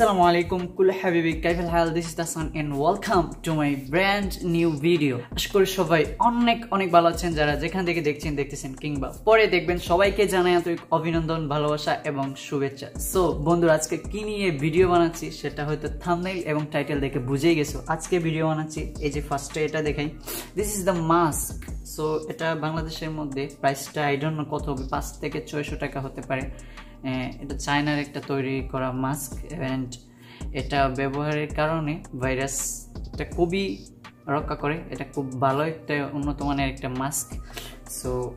Assalamu alaikum kul habibi. Kaifal hal, this is Dasan and welcome to my brand new video. আশা করি সবাই অনেক অনেক ভালো আছেন যারা যেখান থেকে দেখছেন দেখতেছেন কিংবা পরে দেখবেন সবাইকে জানাই আন্তরিক অভিনন্দন ভালোবাসা এবং শুভেচ্ছা সো বন্ধুরা আজকে কি নিয়ে ভিডিও বানাচ্ছি সেটা হয়তো থাম্বনেইল এবং টাইটেল দেখে বুঝেই গেছো আজকে ভিডিও বানাচ্ছি এই যে ফার্স্টে এটা দেখাই this is the mask so এটা বাংলাদেশের মধ্যে প্রাইসটা আই ডোন্ট কত হবে পাঁচ থেকে ছয়শো টাকা হতে পারে। এটা চায়নার একটা তৈরি করা মাস্ক অ্যান্ড এটা ব্যবহারের কারণে ভাইরাসটা খুবই রক্ষা করে। এটা খুব ভালো একটা উন্নত মানের একটা মাস্ক। সো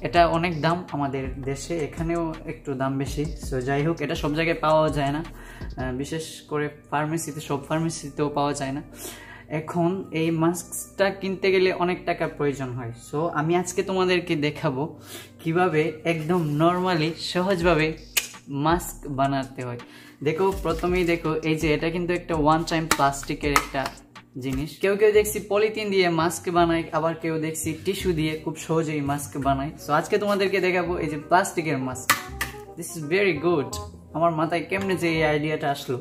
এটা অনেক দাম আমাদের দেশে, এখানেও একটু দাম বেশি। সো যাই হোক, এটা সব জায়গায় পাওয়া যায় না। বিশেষ করে ফার্মেসিতে সব ফার্মেসিতেও পাওয়া যায় না। এখন এই মাস্কটা কিনতে গেলে অনেক টাকার প্রয়োজন হয়। সো আমি আজকে তোমাদেরকে দেখাবো কীভাবে একদম নর্মালি সহজভাবে মাস্ক বানাতে হয়। দেখো, প্রথমেই দেখো, এই যে এটা কিন্তু একটা ওয়ান টাইম প্লাস্টিকের একটা জিনিস। কেউ কেউ দেখছি পলিথিন দিয়ে মাস্ক বানায়, আবার কেউ দেখছি টিস্যু দিয়ে খুব সহজেই মাস্ক বানায়। সো আজকে তোমাদেরকে দেখাবো এই যে প্লাস্টিকের mask this is very good আমার মাথায় কেমনে যে এই আইডিয়াটা আসলো।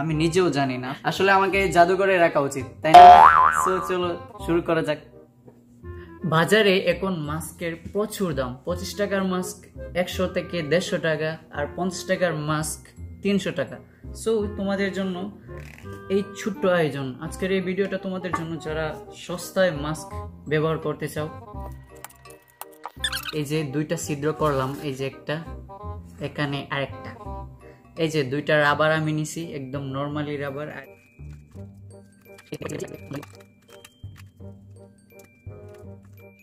আমি নিজেও জানি না। আসলে আমাকে জাদুঘরে রাখা উচিত, তাই না? চলো, শুরু করা যাক। বাজারে এখন মাস্কের প্রচুর দাম। পঁচিশ টাকার মাস্ক একশো থেকে দেড়শো টাকা আর পঞ্চাশ টাকার মাস্ক তিনশো টাকা। সো তোমাদের জন্য এই ছোট্ট আয়োজন। আজকের এই ভিডিওটা তোমাদের জন্য যারা সস্তায় মাস্ক ব্যবহার করতে চাও, এই যে দুইটা ছিদ্র করলাম, এই যে একটা, এখানে আরেকটা। এই যে দুইটা রাবার আমি নিছি, একদম নর্মালি রাবার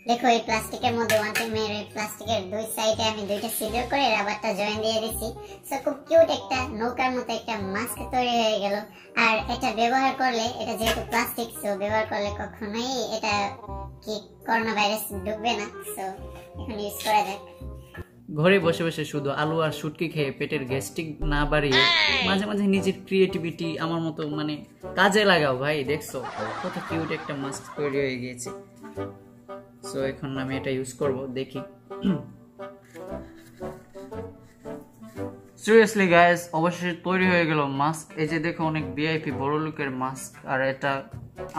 দেখো, এই প্লাস্টিকের মধ্যে ওয়ান টাইম এর প্লাস্টিকের দুই সাইডে আমি দুইটা ছিদ্র করে রাবারটা জয়েন দিয়ে দিছি। সো খুব কিউট একটা নৌকার মতো একটা মাস্ক তৈরি হয়ে গেল। আর এটা ব্যবহার করলে, এটা যেহেতু প্লাস্টিক সো ব্যবহার করলে কখনোই এটা কি করোনা ভাইরাস ঢুকবে না। সো এখন ইউজ করা যাক। ঘরে বসে বসে শুধু আলু আর শুটকি খেয়ে পেটের গ্যাস্ট্রিক না বাড়িয়ে মাঝে মাঝে নিজের ক্রিয়েটিভিটি আমার মতো মানে কাজে লাগাও ভাই দেখছ? কত কিউট একটা মাস্ক তৈরি হয়ে গিয়েছে। সো এখন আমি এটা ইউজ করব দেখি। সিরিয়াসলি গাইস অবশ্যই তৈরি হয়ে গেল মাস্ক এই যে দেখো অনেক ভিআইপি বড় লোকের মাস্ক আর এটা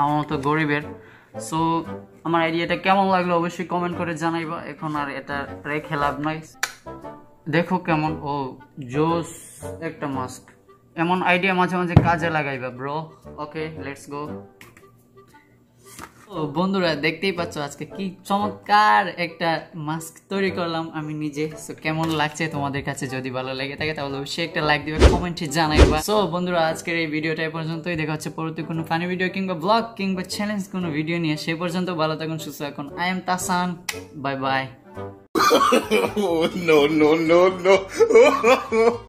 আমার মতো গরিবের। সো আমার আইডিয়াটা কেমন লাগল অবশ্যই কমেন্ট করে জানাইবা। এখন আর এটা রেখে লাভ নাই। দেখো কেমন, ও জোস একটা মাস্ক এমন আইডিয়া মাঝে মাঝে কাজে লাগাইবা ব্রো ওকে লেটস গো বন্ধুরা দেখতেই পাচ্ছ আজকে কি চমৎকার একটা মাস্ক তৈরি করলাম আমি নিজে। সো কেমন লাগছে তোমাদের কাছে যদি ভালো লেগে থাকে তাহলে অবশ্যই একটা লাইক দিবে কমেন্টে জানাইবা। সো বন্ধুরা আজকের এই ভিডিওটা পর্যন্তই। দেখা হচ্ছে পরবর্তী কোনো ফানি ভিডিও কিংবা ব্লগ কিংবা চ্যালেঞ্জ কোনো ভিডিও নিয়ে। সে পর্যন্ত ভালো থাকুন সুস্থ থাকুন। I am Tasan bye bye no, no.